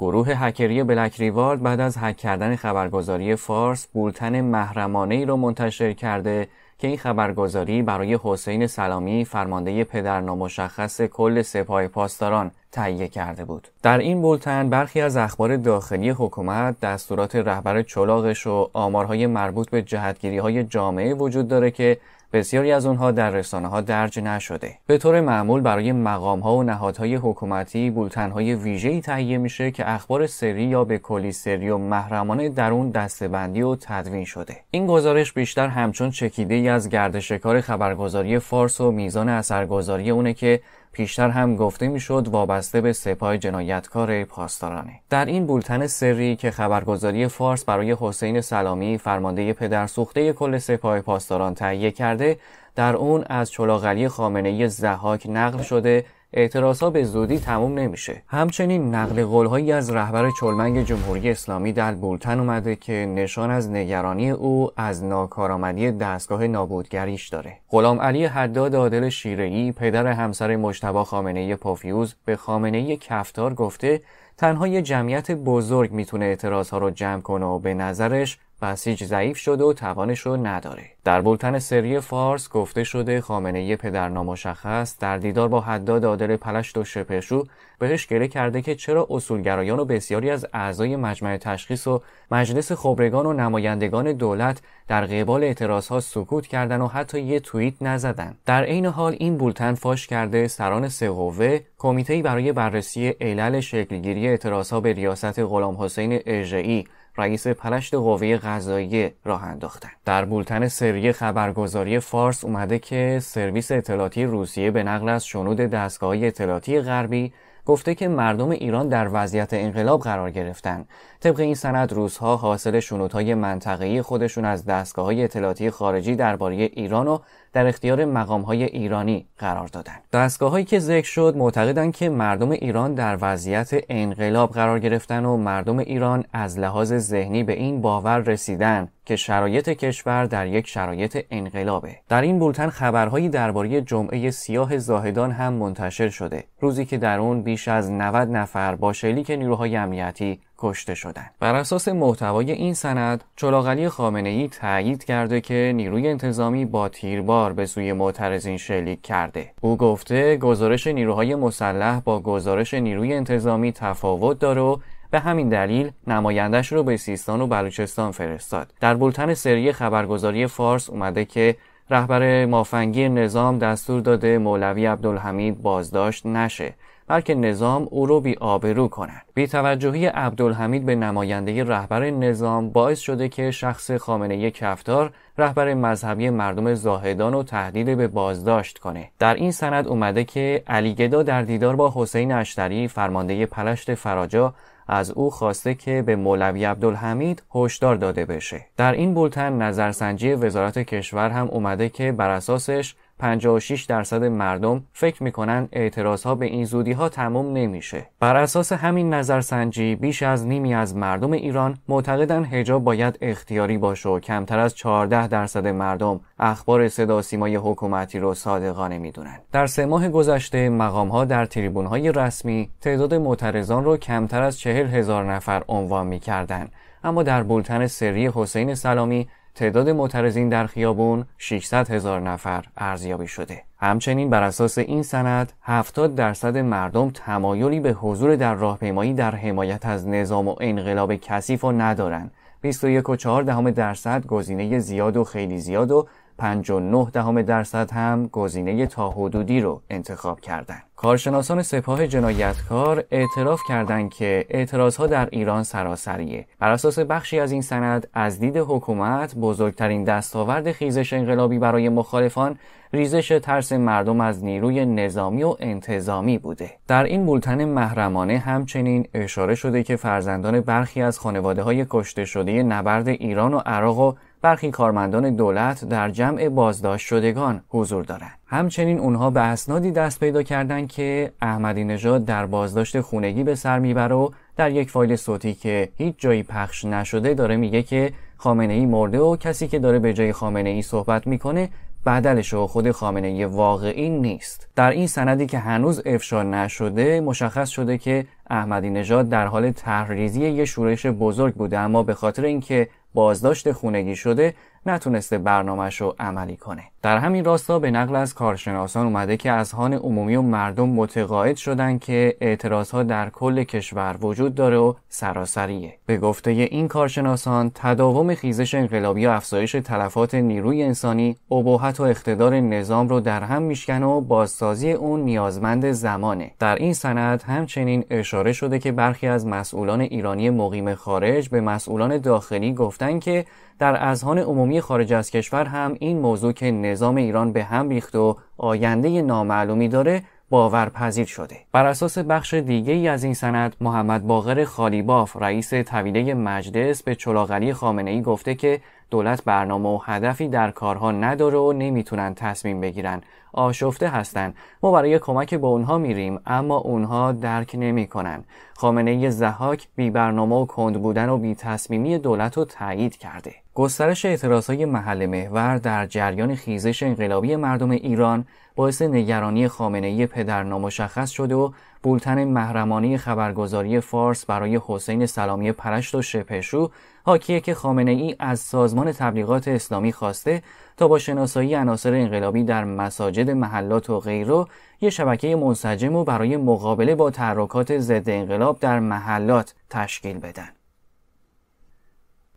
گروه هکری بلک ریوارد بعد از هک کردن خبرگزاری فارس بولتن محرمانه ای را منتشر کرده که این خبرگزاری برای حسین سلامی فرمانده پدر نامشخص کل سپاه پاسداران تهیه کرده بود. در این بولتن برخی از اخبار داخلی حکومت، دستورات رهبر چلاغش و آمارهای مربوط به جهتگیری های جامعه وجود داره که بسیاری از اونها در رسانه ها درج نشده. به طور معمول برای مقام ها و نهادهای حکومتی بولتن های ویژه‌ای تهیه میشه که اخبار سری یا به کلی سری و محرمانه در اون دستبندی و تدوین شده. این گزارش بیشتر همچون چکیده ای از گردشکار خبرگزاری فارس و میزان اثرگذاری اونه که پیشتر هم گفته می‌شد وابسته به سپاه جنایتکار پاسدارانه. در این بولتن سری که خبرگزاری فارس برای حسین سلامی فرمانده پدرسوخته کل سپاه پاسداران تهیه کرده در اون از چلاغلی خامنه زحاک نقل شده اعتراضها به زودی تموم نمیشه. همچنین نقل قولهایی از رهبر چلمنگ جمهوری اسلامی در بولتن اومده که نشان از نگرانی او از ناکارآمدی دستگاه نابودگریش داره. غلام علی حداد عادل شیرهی پدر همسر مجتبی خامنه پافیوز به خامنه کفتار گفته تنها یه جمعیت بزرگ می‌تونه اعتراضها رو جمع کنه و به نظرش بسیج ضعیف شده و توانش رو نداره. در بولتن سری فارس گفته شده خامنه پدر نامشخص در دیدار با حداد عادل پلشت و شپشو بهش گله کرده که چرا اصولگرایان و بسیاری از اعضای مجمع تشخیص و مجلس خبرگان و نمایندگان دولت در قبال اعتراضها سکوت کردن و حتی یه توییت نزدن. در عین حال این بولتن فاش کرده سران سه کمیته برای بررسی علل شکلگیری اعتراضها به ریاست غلام حسین رئیس پلشت قوه قضاییه راه انداختن. در بولتن سری خبرگزاری فارس اومده که سرویس اطلاعاتی روسیه به نقل از شنود دستگاه اطلاعاتی غربی گفته که مردم ایران در وضعیت انقلاب قرار گرفتن. طبق این سند روزها حاصل شنودهای منطقه‌ای خودشون از دستگاه های اطلاعاتی خارجی درباره ایران و در اختیار مقام های ایرانی قرار دادن. دستگاه هایی که ذکر شد معتقدند که مردم ایران در وضعیت انقلاب قرار گرفتن و مردم ایران از لحاظ ذهنی به این باور رسیدن. که شرایط کشور در یک شرایط انقلابه در این بولتن خبرهایی درباره جمعه سیاه زاهدان هم منتشر شده روزی که در اون بیش از 90 نفر با شلیک نیروهای امنیتی کشته شدند. بر اساس محتوای این سند، چلاغلی خامنه ای تایید کرده که نیروی انتظامی با تیربار به سوی معترضین شلیک کرده. او گفته گزارش نیروهای مسلح با گزارش نیروی انتظامی تفاوت داره و به همین دلیل نمایندش رو به سیستان و بلوچستان فرستاد. در بولتن سری خبرگزاری فارس اومده که رهبر مافنگی نظام دستور داده مولوی عبدالحمید بازداشت نشه بلکه نظام او رو بی آبرو کنند. بی توجهی عبدالحمید به نماینده رهبر نظام باعث شده که شخص خامنه کفتار رهبر مذهبی مردم زاهدان رو تهدید به بازداشت کنه. در این سند اومده که علی گدا در دیدار با حسین اشتری فرمانده پلشت فراجا از او خواسته که به مولوی عبدالحمید هشدار داده بشه. در این بولتن نظرسنجی وزارت کشور هم اومده که بر اساسش 56 درصد مردم فکر می‌کنن اعتراض ها به این زودی ها تمام نمیشه. بر اساس همین نظرسنجی بیش از نیمی از مردم ایران معتقدن حجاب باید اختیاری باشه و کمتر از 14 درصد مردم اخبار صدا سیمای حکومتی رو صادقانه می‌دونن. در سه ماه گذشته مقام ها در تریبون های رسمی تعداد معترضان رو کمتر از چهل هزار نفر عنوان می‌کردن. اما در بولتن سری حسین سلامی تعداد معترضین در خیابون 600 هزار نفر ارزیابی شده. همچنین بر اساس این سند 70 درصد مردم تمایلی به حضور در راهپیمایی در حمایت از نظام و انقلاب کثیف و ندارند. 21 و 4 دهم درصد گزینه زیاد و خیلی زیاد و 59 دهم درصد هم گزینه تا حدودی رو انتخاب کردند. کارشناسان سپاه جنایتکار اعتراف کردند که اعتراضها در ایران سراسریه. بر اساس بخشی از این سند از دید حکومت بزرگترین دستاورد خیزش انقلابی برای مخالفان ریزش ترس مردم از نیروی نظامی و انتظامی بوده. در این بولتن محرمانه همچنین اشاره شده که فرزندان برخی از خانواده های کشته شده نبرد ایران و عراق و برخی کارمندان دولت در جمع بازداشت شدگان حضور دارند. همچنین اونها به اسنادی دست پیدا کردند که احمدی نژاد در بازداشت خونگی به سر می‌بره و در یک فایل صوتی که هیچ جایی پخش نشده داره میگه که خامنه ای مرده و کسی که داره به جای خامنه ای صحبت می‌کنه بدلش و خود خامنه واقعی نیست در این سندی که هنوز افشا نشده مشخص شده که احمدی نژاد در حال تحریزی یه شورش بزرگ بوده اما به خاطر اینکه بازداشت خونگی شده نتونسته برنامهش رو عملی کنه. در همین راستا به نقل از کارشناسان اومده که اذهان عمومی و مردم متقاعد شدن که اعتراضها در کل کشور وجود داره و سراسریه. به گفته این کارشناسان تداوم خیزش انقلابی و افزایش تلفات نیروی انسانی ابهت و اقتدار نظام رو در هم میشکنه و بازسازی اون نیازمند زمانه. در این سند همچنین اشاره شده که برخی از مسئولان ایرانی مقیم خارج به مسئولان داخلی گفتن که در اذهان عمومی خارج از کشور هم این موضوع که نظام ایران به هم ریخت و آینده نامعلومی داره باورپذیر شده. بر اساس بخش دیگه ای از این سند محمد باقر خالیباف رئیس طویله مجلس به چلاغلی خامنه ای گفته که دولت برنامه و هدفی در کارها نداره و نمی‌تونن تصمیم بگیرن. آشفته هستن. ما برای کمک به اونها میریم اما اونها درک نمی‌کنن. خامنه زهاک بی برنامه و کند بودن و بی تصمیمی دولت رو تایید کرده. گسترش های محل محور در جریان خیزش انقلابی مردم ایران باعث نگرانی خامنه پدر نامشخص شده و بولتن محرمانی خبرگزاری فارس برای حسین سلامی پرشت و شپشو حاکیه که خامنه ای از سازمان تبلیغات اسلامی خواسته تا با شناسایی عناصر انقلابی در مساجد محلات و غیره یه شبکه منسجم و برای مقابله با تحرکات ضد انقلاب در محلات تشکیل بدن.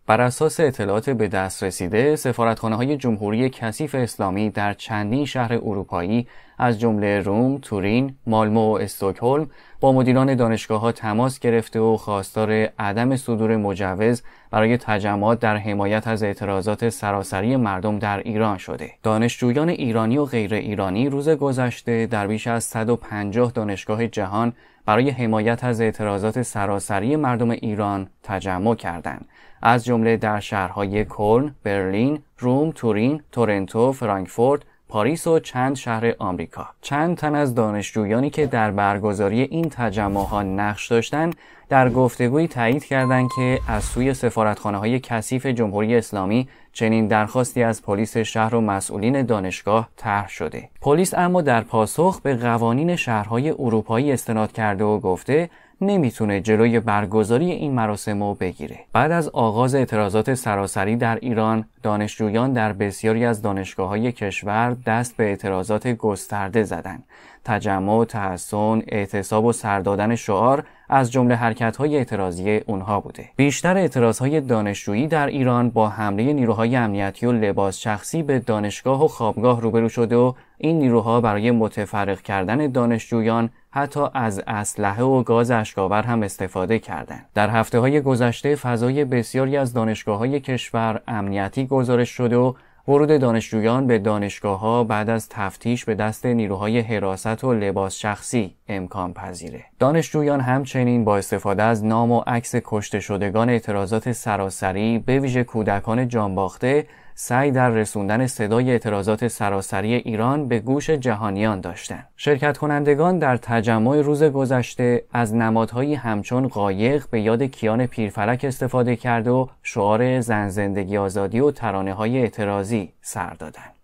بر اساس اطلاعات به دست رسیده سفارتخانه های جمهوری کثیف اسلامی در چندین شهر اروپایی از جمله روم، تورین، مالمو و استکهلم با مدیران دانشگاه ها تماس گرفته و خواستار عدم صدور مجوز برای تجمعات در حمایت از اعتراضات سراسری مردم در ایران شده. دانشجویان ایرانی و غیر ایرانی روز گذشته در بیش از 150 دانشگاه جهان برای حمایت از اعتراضات سراسری مردم ایران تجمع کردند. از جمله در شهرهای کلن، برلین، روم، تورین، تورنتو، فرانکفورت، پاریس و چند شهر آمریکا چند تن از دانشجویانی که در برگزاری این تجمع ها نقش داشتند در گفتگوی تایید کردند که از سوی سفارتخانه های کثیف جمهوری اسلامی چنین درخواستی از پلیس شهر و مسئولین دانشگاه طرح شده. پلیس اما در پاسخ به قوانین شهرهای اروپایی استناد کرده و گفته نمی‌تونه جلوی برگزاری این مراسم رو بگیره. بعد از آغاز اعتراضات سراسری در ایران، دانشجویان در بسیاری از دانشگاه های کشور دست به اعتراضات گسترده زدند. تجمع، تحسن، اعتصاب و سردادن شعار از جمله حرکت های اعتراضی اونها بوده. بیشتر اعتراض های دانشجویی در ایران با حمله نیروهای امنیتی و لباس شخصی به دانشگاه و خوابگاه روبرو شده و این نیروها برای متفرق کردن دانشجویان حتی از اسلحه و گاز اشکاور هم استفاده کردند. در هفته های گذشته فضای بسیاری از دانشگاه های کشور امنیتی گزارش شده و ورود دانشجویان به دانشگاه ها بعد از تفتیش به دست نیروهای حراست و لباس شخصی امکان پذیره. دانشجویان همچنین با استفاده از نام و عکس کشته شدگان اعتراضات سراسری به ویژه کودکان جانباخته سعی در رسوندن صدای اعتراضات سراسری ایران به گوش جهانیان داشتند. شرکت کنندگان در تجمع روز گذشته از نمادهایی همچون قایق به یاد کیان پیرفلک استفاده کرد و شعار زن زندگی آزادی و ترانه های اعتراضی سر دادند.